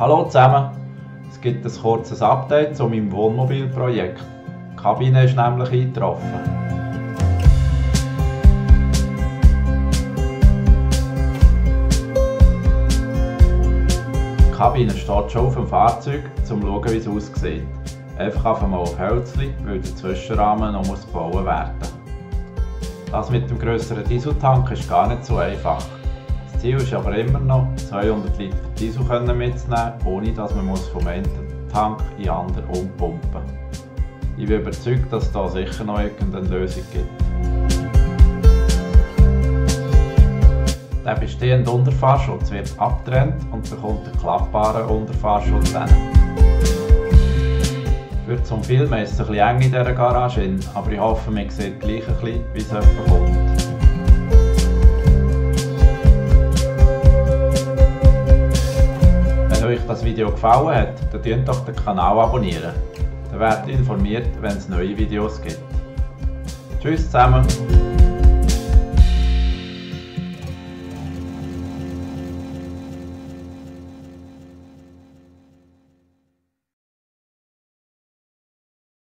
Hallo zusammen! Es gibt ein kurzes Update zu meinem Wohnmobilprojekt. Die Kabine ist nämlich eingetroffen. Die Kabine steht schon auf dem Fahrzeug, um zu schauen, wie es aussieht. Einfach auf einmal auf Hölzli, weil der Zwischenrahmen noch gebaut werden muss. Das mit dem grösseren Dieseltank ist gar nicht so einfach. Ziel ist aber immer noch, 200 Liter Diesel mitzunehmen, ohne dass man vom einen Tank in den anderen umpumpen muss. Ich bin überzeugt, dass es da sicher noch irgendeine Lösung gibt. Der bestehende Unterfahrschutz wird abgetrennt und bekommt einen klappbaren Unterfahrschutz hin. Für zum Filmen ist es ein bisschen eng in dieser Garage, aber ich hoffe, man sieht gleich ein bisschen, wie es kommt. Euch das Video gefallen hat, dann abonniert doch den Kanal abonnieren. Dann werdet ihr informiert, wenn es neue Videos gibt. Tschüss zusammen!